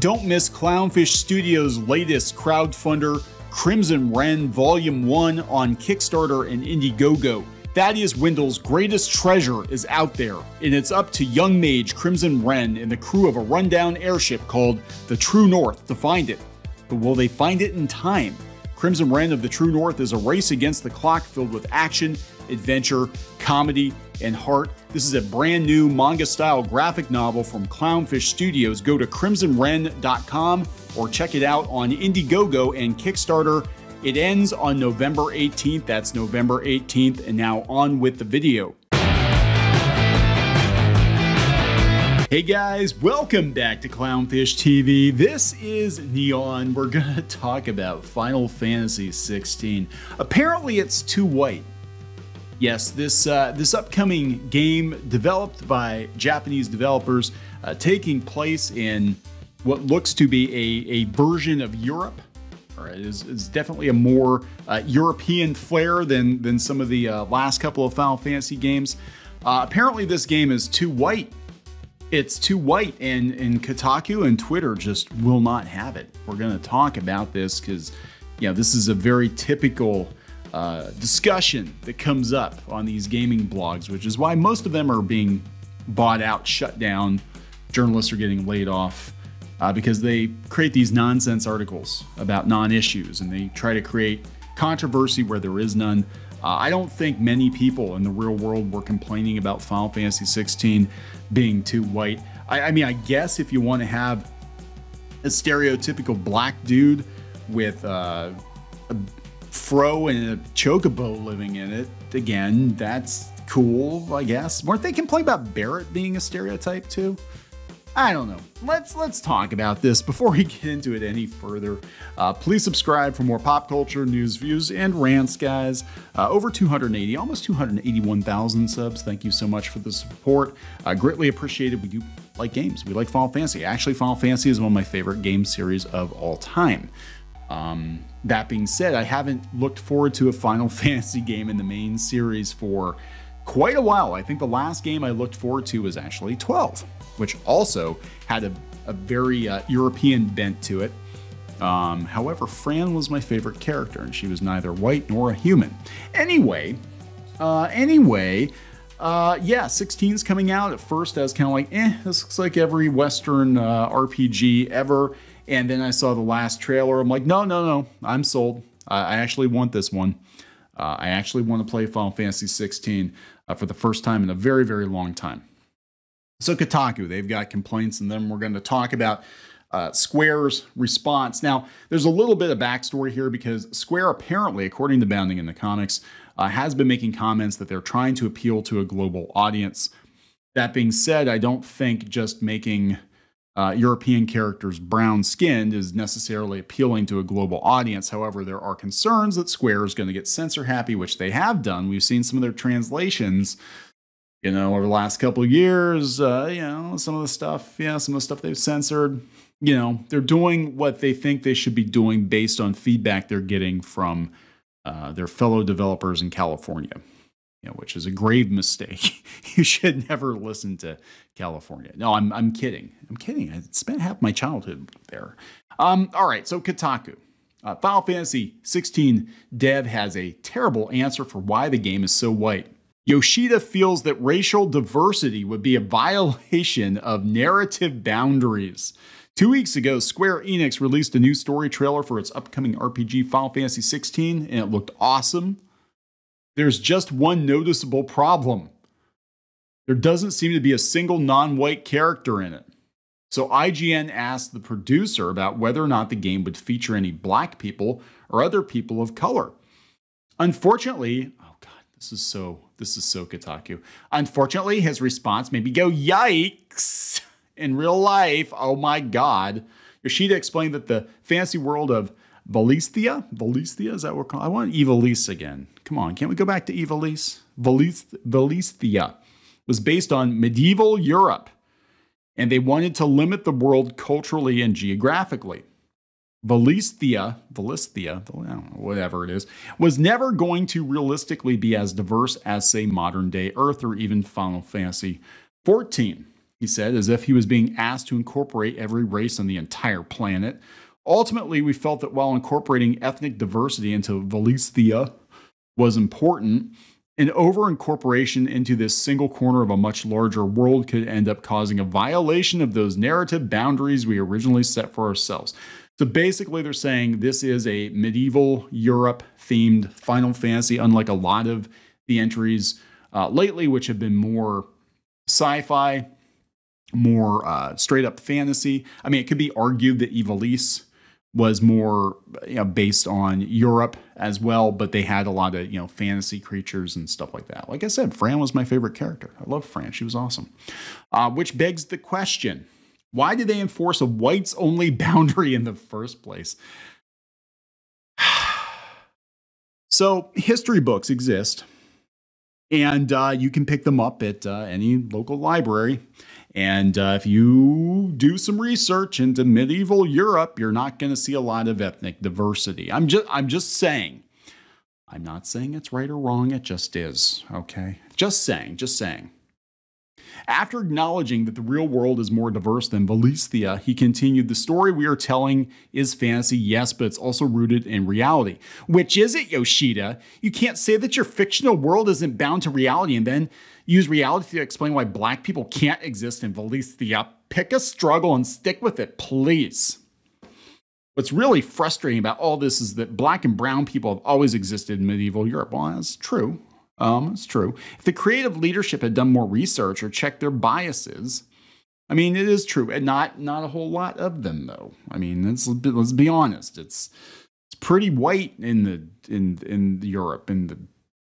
Don't miss Clownfish Studios' latest crowdfunder, Crimson Wren Volume 1 on Kickstarter and Indiegogo. Thaddeus Wendell's greatest treasure is out there, and it's up to young mage Crimson Wren and the crew of a rundown airship called the True North to find it. But will they find it in time? Crimson Wren of the True North is a race against the clock filled with action, adventure, comedy, and heart. This is a brand new manga style graphic novel from Clownfish Studios. Go to crimsonwren.com or check it out on Indiegogo and Kickstarter. It ends on November 18th. That's November 18th. And now on with the video. Hey guys, welcome back to Clownfish TV. This is Kneon. We're gonna talk about Final Fantasy 16. Apparently, it's too white. Yes, this uh, this upcoming game developed by Japanese developers, uh, taking place in what looks to be a, a version of Europe. All right, is, definitely a more uh, European flair than than some of the uh, last couple of Final Fantasy games. Uh, apparently, this game is too white it's too white and, and Kotaku and Twitter just will not have it. We're to talk about this because, you know, this is a very typical uh, discussion that comes up on these gaming blogs, which is why most of them are being bought out, shut down. Journalists are getting laid off uh, because they create these nonsense articles about non issues and they try to create controversy where there is none. Uh, I don't think many people in the real world were complaining about Final Fantasy 16 being too white. I, I mean, I guess if you want to have a stereotypical black dude with uh, a fro and a chocobo living in it, again, that's cool, I guess. Weren't they complaining about Barrett being a stereotype too? I don't know. Let's let's talk about this before we get into it any further. Uh, please subscribe for more pop culture news, views, and rants, guys. Uh, over 280, almost 281,000 subs. Thank you so much for the support. Uh, greatly appreciated. We do like games. We like Final Fantasy. Actually, Final Fantasy is one of my favorite game series of all time. Um, that being said, I haven't looked forward to a Final Fantasy game in the main series for quite a while. I think the last game I looked forward to was actually 12, which also had a, a very uh, European bent to it. Um, however, Fran was my favorite character, and she was neither white nor a human. Anyway, uh, anyway, uh, yeah, 16's coming out. At first, I was kind of like, eh, this looks like every Western uh, RPG ever. And then I saw the last trailer. I'm like, no, no, no, I'm sold. I actually want this one. Uh, I actually want to play Final Fantasy 16 uh, for the first time in a very, very long time. So, Kotaku, they've got complaints, and then we're going to talk about uh, Square's response. Now, there's a little bit of backstory here because Square, apparently, according to Bounding Into Comics, uh, has been making comments that they're trying to appeal to a global audience. That being said, I don't think just making uh, European characters brown skinned is necessarily appealing to a global audience. However, there are concerns that Square is going to get censor happy, which they have done. We've seen some of their translations, you know, over the last couple of years. Uh, you know, some of the stuff, yeah, some of the stuff they've censored. You know, they're doing what they think they should be doing based on feedback they're getting from uh, their fellow developers in California you know, which is a grave mistake. you should never listen to California. No, I'm, I'm kidding. I'm kidding. I spent half my childhood there. Um, all right, so Kotaku. Uh, Final Fantasy 16 dev has a terrible answer for why the game is so white. Yoshida feels that racial diversity would be a violation of narrative boundaries. Two weeks ago, Square Enix released a new story trailer for its upcoming RPG Final Fantasy 16, and it looked awesome. There's just one noticeable problem. There doesn't seem to be a single non white character in it. So IGN asked the producer about whether or not the game would feature any black people or other people of color. Unfortunately, oh god, this is so this is so Kotaku. Unfortunately, his response made me go yikes. In real life, oh my god. Yoshida explained that the fantasy world of Valisthea? Valisthea, is that what I want Ivalice again. Come on, can't we go back to Ivalice? Valisthea was based on medieval Europe, and they wanted to limit the world culturally and geographically. Valisthea, Valisthea, whatever it is, was never going to realistically be as diverse as, say, modern day Earth or even Final Fantasy XIV. he said, as if he was being asked to incorporate every race on the entire planet. Ultimately, we felt that while incorporating ethnic diversity into Valisthea was important, an over incorporation into this single corner of a much larger world could end up causing a violation of those narrative boundaries we originally set for ourselves. So basically, they're saying this is a medieval Europe themed Final Fantasy, unlike a lot of the entries uh, lately, which have been more sci fi, more uh, straight up fantasy. I mean, it could be argued that Ivalice was more you know, based on Europe as well, but they had a lot of you know fantasy creatures and stuff like that. Like I said, Fran was my favorite character. I love Fran; she was awesome. Uh, which begs the question: Why did they enforce a whites only boundary in the first place? so history books exist, and uh, you can pick them up at uh, any local library. And uh, if you do some research into medieval Europe, you're not going to see a lot of ethnic diversity. I'm just I'm just saying. I'm not saying it's right or wrong, it just is, okay? Just saying, just saying. After acknowledging that the real world is more diverse than Valisthea, he continued, The story we are telling is fantasy, yes, but it's also rooted in reality. Which is it, Yoshida? You can't say that your fictional world isn't bound to reality and then use reality to explain why black people can't exist in Valisthea. Pick a struggle and stick with it, please. What's really frustrating about all this is that black and brown people have always existed in medieval Europe. Well, that's true. Um, it's true. If the creative leadership had done more research or checked their biases, I mean, it is true, and not not a whole lot of them though. I mean, let's let's be honest. It's it's pretty white in the in in Europe in the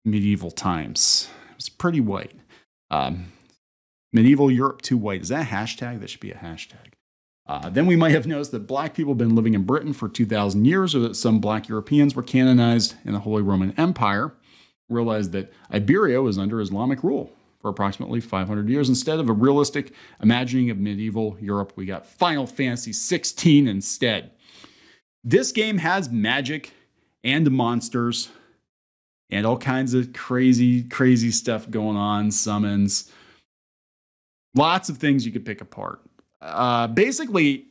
medieval times. It's pretty white. Um, medieval Europe too white. Is that a hashtag? That should be a hashtag. Uh, then we might have noticed that black people have been living in Britain for 2,000 years, or that some black Europeans were canonized in the Holy Roman Empire realized that Iberia was under Islamic rule for approximately 500 years. Instead of a realistic imagining of medieval Europe, we got Final Fantasy 16 instead. This game has magic and monsters and all kinds of crazy, crazy stuff going on, summons, lots of things you could pick apart. Uh, basically,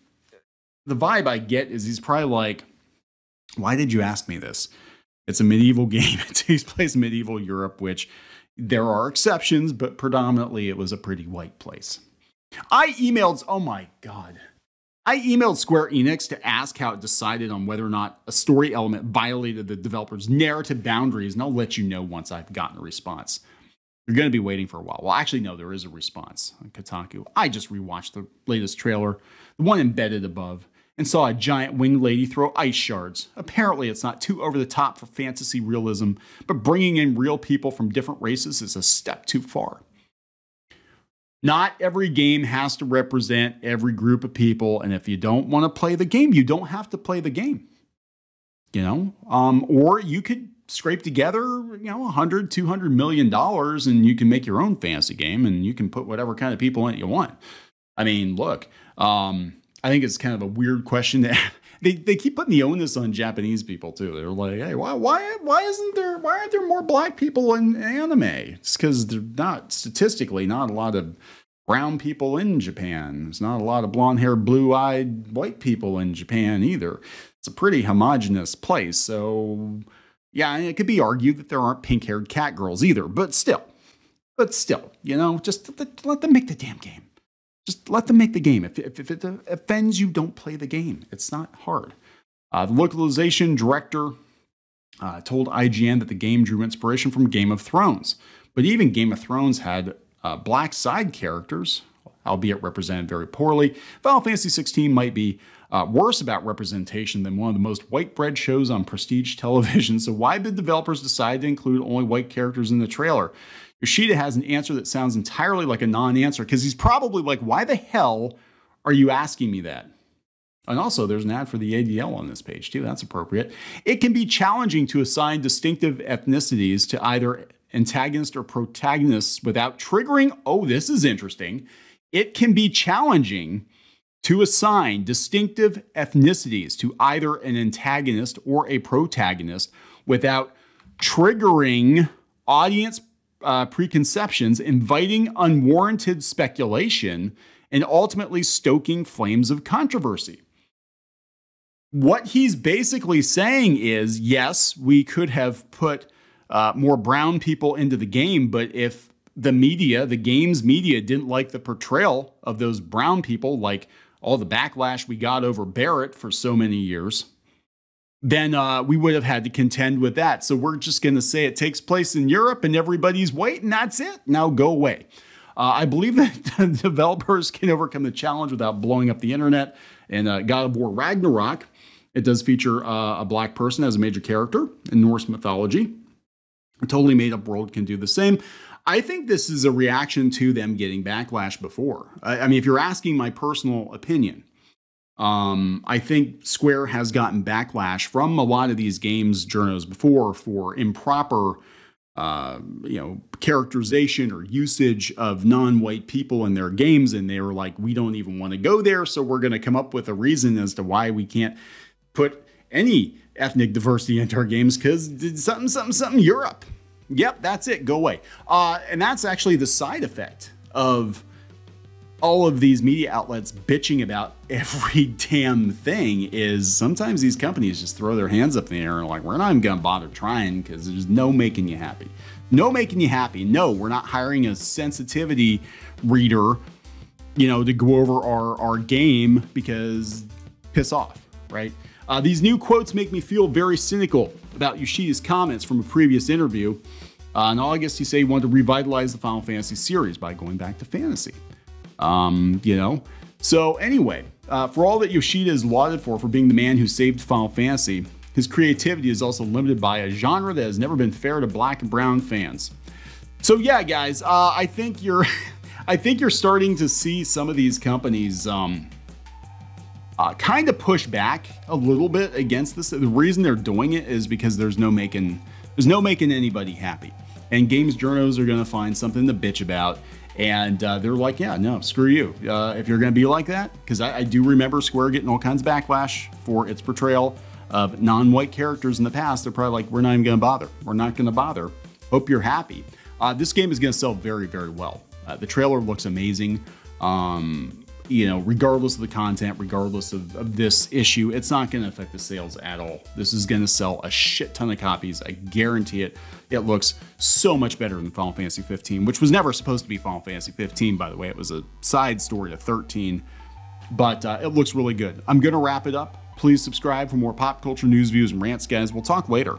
the vibe I get is he's probably like, why did you ask me this? It's a medieval game. It takes place in medieval Europe, which there are exceptions, but predominantly it was a pretty white place. I emailed, oh my God. I emailed Square Enix to ask how it decided on whether or not a story element violated the developer's narrative boundaries, and I'll let you know once I've gotten a response. You're going to be waiting for a while. Well, actually, no, there is a response on Kotaku. I just rewatched the latest trailer, the one embedded above and saw a giant winged lady throw ice shards. Apparently, it's not too over the top for fantasy realism, but bringing in real people from different races is a step too far. Not every game has to represent every group of people, and if you don't want to play the game, you don't have to play the game. You know, um, or you could scrape together, you know, 100, 200 million dollars and you can make your own fantasy game and you can put whatever kind of people in it you want. I mean, look, um, I think it's kind of a weird question to they, they keep putting the onus on Japanese people too. They're like, hey, why why why isn't there why aren't there more black people in anime? It's because they're not statistically not a lot of brown people in Japan. There's not a lot of blonde haired, blue eyed white people in Japan either. It's a pretty homogenous place. So yeah, it could be argued that there aren't pink haired cat girls either, but still. But still, you know, just let them make the damn game. Just let them make the game. If, if, if it offends you, don't play the game. It's not hard. Uh, the localization director uh, told IGN that the game drew inspiration from Game of Thrones. But even Game of Thrones had uh, black side characters, albeit represented very poorly. Final Fantasy XVI might be uh, worse about representation than one of the most white bread shows on prestige television. So, why did developers decide to include only white characters in the trailer? Yoshida has an answer that sounds entirely like a non answer because he's probably like, why the hell are you asking me that? And also, there's an ad for the ADL on this page, too. That's appropriate. It can be challenging to assign distinctive ethnicities to either antagonist or protagonists without triggering. Oh, this is interesting. It can be challenging to assign distinctive ethnicities to either an antagonist or a protagonist without triggering audience uh, preconceptions, inviting unwarranted speculation, and ultimately stoking flames of controversy. What he's basically saying is yes, we could have put uh, more brown people into the game, but if the media, the games media, didn't like the portrayal of those brown people, like all the backlash we got over Barrett for so many years, then uh, we would have had to contend with that. So we're just going to say it takes place in Europe and everybody's white, and that's it. Now go away. Uh, I believe that developers can overcome the challenge without blowing up the internet. And uh, God of War Ragnarok, it does feature uh, a black person as a major character in Norse mythology. A totally made up world can do the same. I think this is a reaction to them getting backlash before. I, I mean, if you're asking my personal opinion, um, I think Square has gotten backlash from a lot of these games journals before for improper, uh, you know, characterization or usage of non-white people in their games, and they were like, "We don't even want to go there, so we're going to come up with a reason as to why we can't put any ethnic diversity into our games because something, something, something Europe." Yep, that's it. Go away. Uh, and that's actually the side effect of all of these media outlets bitching about every damn thing is sometimes these companies just throw their hands up in the air and like, we're not even gonna bother trying because there's no making you happy. No making you happy. No, we're not hiring a sensitivity reader, you know, to go over our, our game because piss off, right? Uh, these new quotes make me feel very cynical about Yoshida's comments from a previous interview. Uh, in August, he said he wanted to revitalize the Final Fantasy series by going back to fantasy. Um, you know? So, anyway, uh, for all that Yoshida is lauded for, for being the man who saved Final Fantasy, his creativity is also limited by a genre that has never been fair to black and brown fans. So, yeah, guys, uh, I think you're. I think you're starting to see some of these companies um, uh, kind of push back a little bit against this. The reason they're doing it is because there's no making there's no making anybody happy, and games journals are to find something to bitch about, and uh, they're like, yeah, no, screw you. Uh, if you're going to be like that, because I, I, do remember Square getting all kinds of backlash for its portrayal of non-white characters in the past. They're probably like, we're not even going to bother. We're not going to bother. Hope you're happy. Uh, this game is going to sell very, very well. Uh, the trailer looks amazing. Um, you know, regardless of the content, regardless of, of this issue, it's not going to affect the sales at all. This is going to sell a shit ton of copies. I guarantee it. It looks so much better than Final Fantasy 15, which was never supposed to be Final Fantasy 15, by the way. It was a side story to 13, but uh, it looks really good. I'm going to wrap it up. Please subscribe for more pop culture news, views, and rants, guys. We'll talk later.